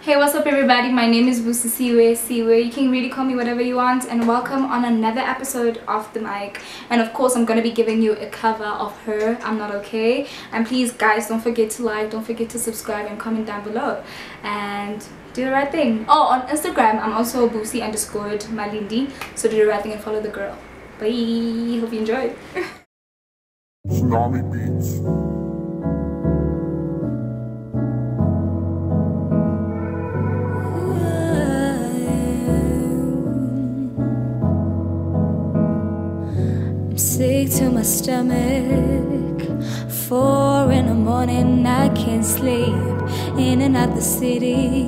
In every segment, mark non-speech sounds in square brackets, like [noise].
Hey, what's up everybody? My name is Busi Siwe Siwe. You can really call me whatever you want and welcome on another episode of The Mic. And of course, I'm going to be giving you a cover of H.E.R., I'm Not Okay. And please guys, don't forget to like, don't forget to subscribe and comment down below. And do the right thing. Oh, on Instagram, I'm also Busi underscored Malindi. So do the right thing and follow the girl. Bye. Hope you enjoy. [laughs] Tsunami Beats. Sick to my stomach. Four in the morning, I can't sleep. In and out the city.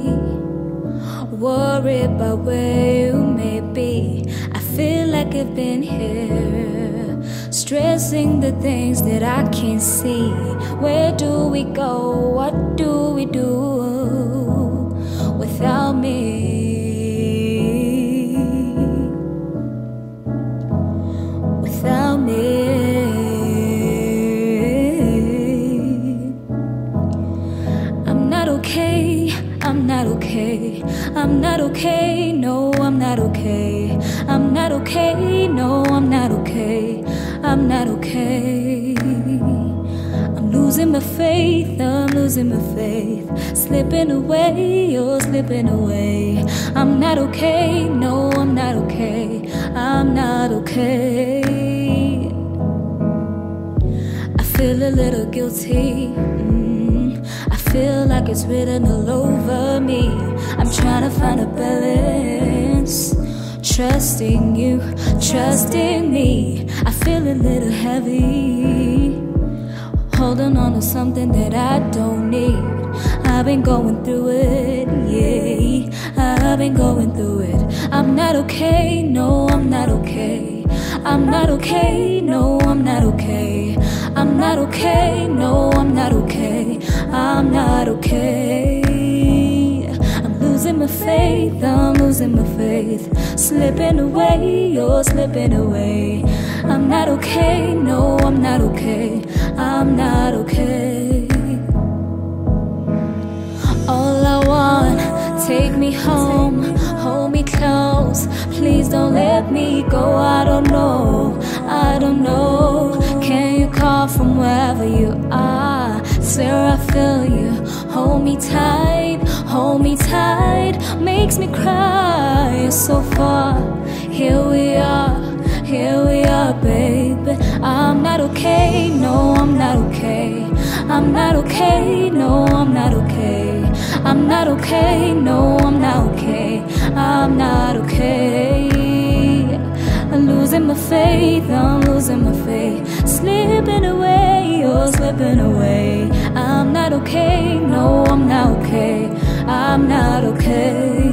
Worried about where you may be. I feel like I've been here. Stressing the things that I can't see. Where do we go? What do I'm not okay, I'm not okay, no, I'm not okay, I'm not okay, no, I'm not okay, I'm not okay. I'm losing my faith, I'm losing my faith, slipping away, oh, slipping away. I'm not okay, no, I'm not okay, I'm not okay. I feel a little guilty. mm. Feel like it's written all over me. I'm trying to find a balance. Trusting you, trusting me. I feel a little heavy. Holding on to something that I don't need. I've been going through it, yeah. I've been going through it. I'm not okay, no, I'm not okay. I'm not okay, no, not okay, no, I'm not okay. I'm not okay. I'm losing my faith, I'm losing my faith. Slipping away, you're slipping away. I'm not okay, no, I'm not okay. I'm not okay. All I want, take me home, hold me close. Please don't let me go. Swear I feel you. Hold me tight, hold me tight. Makes me cry. So far. Here we are, here we are, baby. I'm not okay, no, I'm not okay. I'm not okay, no, I'm not okay. I'm not okay, no, I'm not okay. I'm not okay. I'm losing my faith, I'm losing my faith. Slipping away, you're slipping away. Okay, no, I'm not okay. I'm not okay.